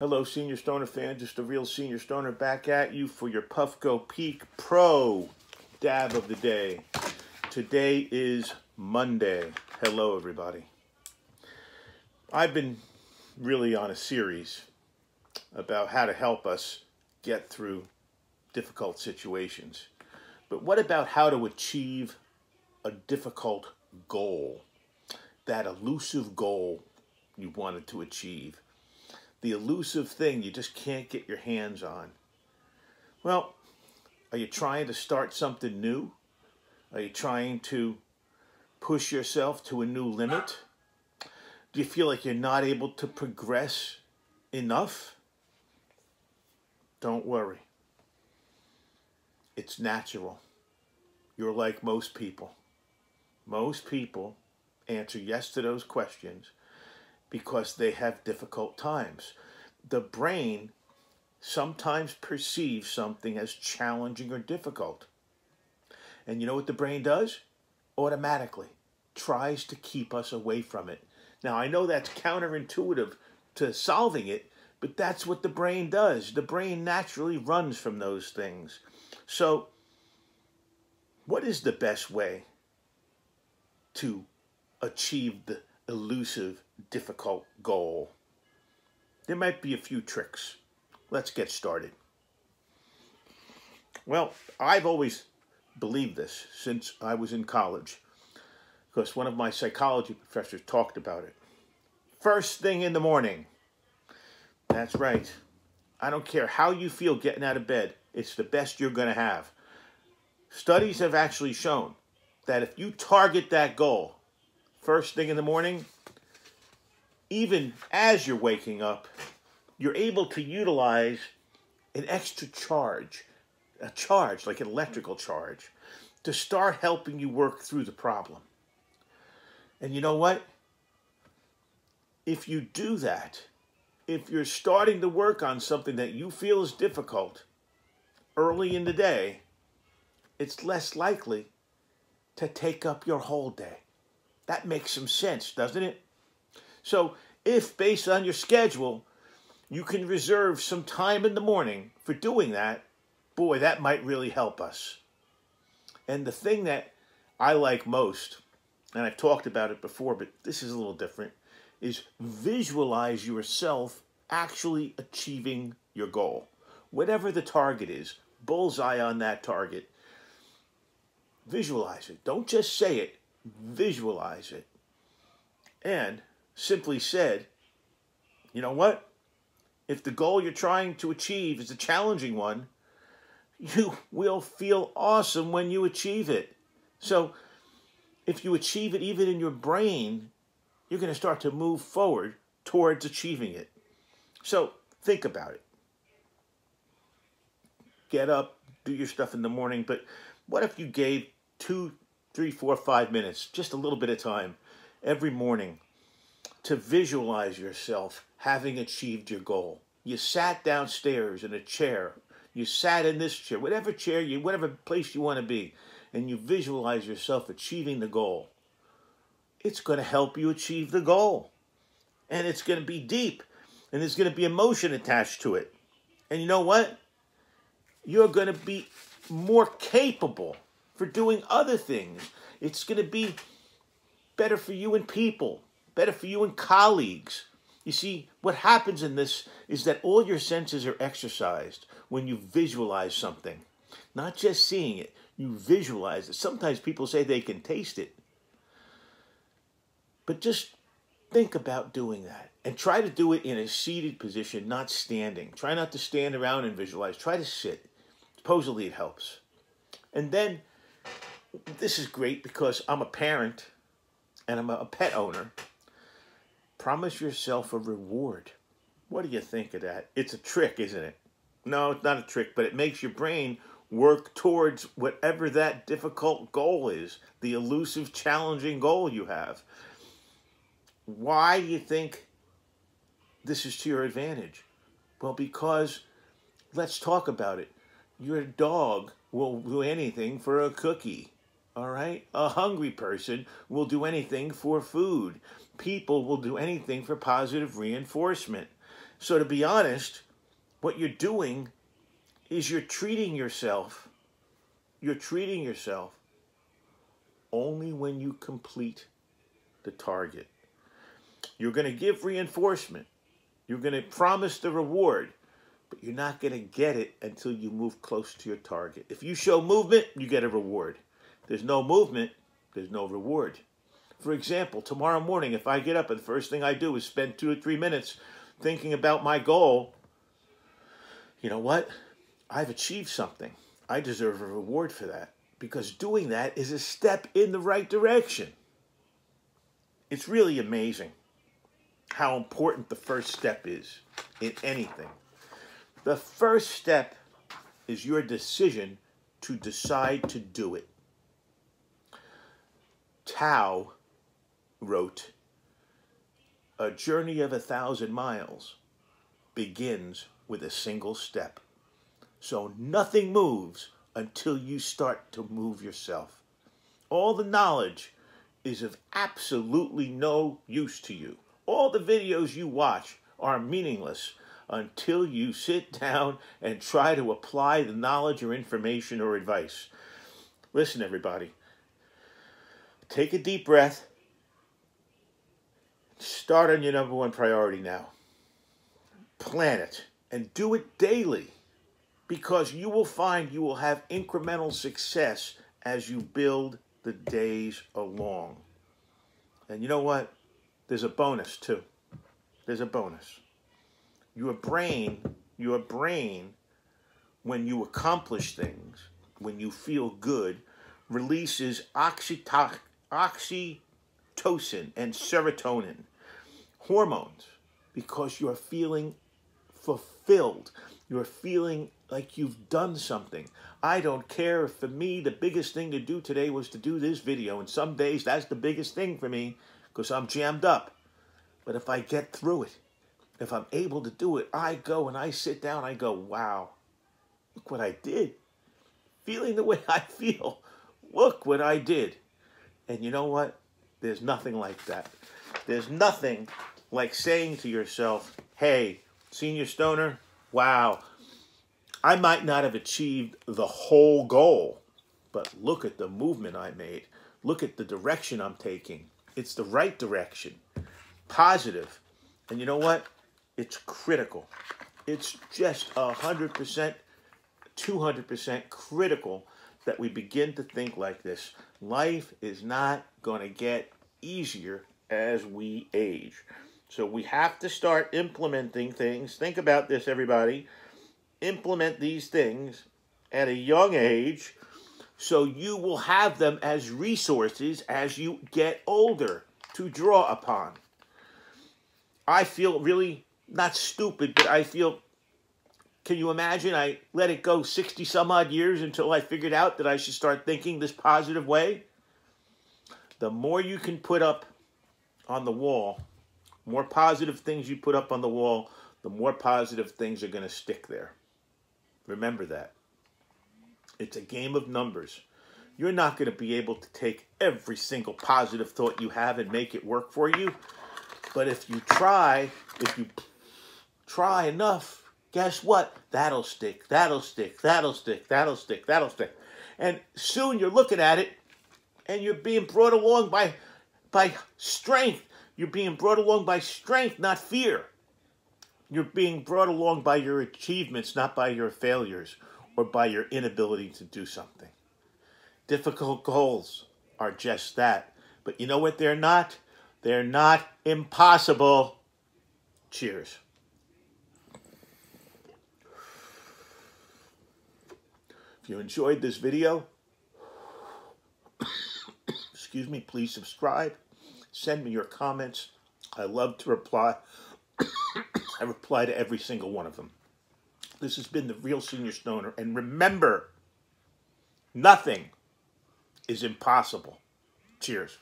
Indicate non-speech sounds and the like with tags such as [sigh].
Hello, Senior Stoner fan. Just a real Senior Stoner back at you for your Puffco Peak Pro dab of the day. Today is Monday. Hello, everybody. I've been really on a series about how to help us get through difficult situations. But what about how to achieve a difficult goal? That elusive goal you wanted to achieve the elusive thing you just can't get your hands on. Well, are you trying to start something new? Are you trying to push yourself to a new limit? Do you feel like you're not able to progress enough? Don't worry. It's natural. You're like most people. Most people answer yes to those questions because they have difficult times. The brain sometimes perceives something as challenging or difficult. And you know what the brain does? Automatically tries to keep us away from it. Now, I know that's counterintuitive to solving it, but that's what the brain does. The brain naturally runs from those things. So, what is the best way to achieve the elusive, difficult goal. There might be a few tricks. Let's get started. Well, I've always believed this since I was in college because one of my psychology professors talked about it. First thing in the morning. That's right. I don't care how you feel getting out of bed, it's the best you're going to have. Studies have actually shown that if you target that goal, first thing in the morning, even as you're waking up, you're able to utilize an extra charge, a charge like an electrical charge, to start helping you work through the problem. And you know what? If you do that, if you're starting to work on something that you feel is difficult early in the day, it's less likely to take up your whole day. That makes some sense, doesn't it? So, if based on your schedule, you can reserve some time in the morning for doing that, boy, that might really help us. And the thing that I like most, and I've talked about it before, but this is a little different, is visualize yourself actually achieving your goal. Whatever the target is, bullseye on that target. Visualize it. Don't just say it, visualize it. And simply said, you know what? If the goal you're trying to achieve is a challenging one, you will feel awesome when you achieve it. So, if you achieve it even in your brain, you're going to start to move forward towards achieving it. So, think about it. Get up, do your stuff in the morning, but what if you gave two three, four, five minutes, just a little bit of time every morning to visualize yourself having achieved your goal. You sat downstairs in a chair, you sat in this chair, whatever chair you, whatever place you want to be, and you visualize yourself achieving the goal. It's going to help you achieve the goal. And it's going to be deep, and there's going to be emotion attached to it. And you know what? You're going to be more capable for doing other things. It's going to be better for you and people, better for you and colleagues. You see, what happens in this is that all your senses are exercised when you visualize something. Not just seeing it, you visualize it. Sometimes people say they can taste it. But just think about doing that and try to do it in a seated position, not standing. Try not to stand around and visualize. Try to sit. Supposedly it helps. And then this is great because I'm a parent and I'm a pet owner. Promise yourself a reward. What do you think of that? It's a trick, isn't it? No, it's not a trick, but it makes your brain work towards whatever that difficult goal is, the elusive, challenging goal you have. Why do you think this is to your advantage? Well, because let's talk about it. Your dog will do anything for a cookie. All right? A hungry person will do anything for food. People will do anything for positive reinforcement. So to be honest, what you're doing is you're treating yourself, you're treating yourself only when you complete the target. You're going to give reinforcement. You're going to promise the reward, but you're not going to get it until you move close to your target. If you show movement, you get a reward. There's no movement, there's no reward. For example, tomorrow morning, if I get up and the first thing I do is spend two or three minutes thinking about my goal, you know what? I've achieved something. I deserve a reward for that because doing that is a step in the right direction. It's really amazing how important the first step is in anything. The first step is your decision to decide to do it. Tao wrote, A journey of a thousand miles begins with a single step. So nothing moves until you start to move yourself. All the knowledge is of absolutely no use to you. All the videos you watch are meaningless until you sit [laughs] down and try to apply the knowledge or information or advice. Listen, everybody. Take a deep breath. Start on your number one priority now. Plan it and do it daily because you will find you will have incremental success as you build the days along. And you know what? There's a bonus too. There's a bonus. Your brain, your brain, when you accomplish things, when you feel good, releases oxytocin and serotonin, hormones, because you're feeling fulfilled. You're feeling like you've done something. I don't care. For me, the biggest thing to do today was to do this video. And some days that's the biggest thing for me because I'm jammed up. But if I get through it, if I'm able to do it, I go and I sit down. I go, wow, look what I did. Feeling the way [laughs] I feel. Look what I did. And you know what? There's nothing like that. There's nothing like saying to yourself, hey, senior stoner, wow, I might not have achieved the whole goal, but look at the movement I made. Look at the direction I'm taking. It's the right direction, positive. And you know what? It's critical. It's just 100%, 200% critical that we begin to think like this. Life is not going to get easier as we age. So we have to start implementing things. Think about this, everybody. Implement these things at a young age so you will have them as resources as you get older to draw upon. I feel really not stupid, but I feel. Can you imagine? I let it go 60 some odd years until I figured out that I should start thinking this positive way. The more you can put up on the wall, more positive things you put up on the wall, the more positive things are going to stick there. Remember that. It's a game of numbers. You're not going to be able to take every single positive thought you have and make it work for you. But if you try, if you try enough, guess what? That'll stick, that'll stick, that'll stick, that'll stick, that'll stick. And soon you're looking at it and you're being brought along by by strength you're being brought along by strength, not fear. You're being brought along by your achievements, not by your failures or by your inability to do something. Difficult goals are just that. But you know what they're not? They're not impossible. Cheers. If you enjoyed this video, [coughs] excuse me, please subscribe. Send me your comments. I love to reply. [coughs] I reply to every single one of them. This has been the Real Senior Stoner. And remember, nothing is impossible. Cheers.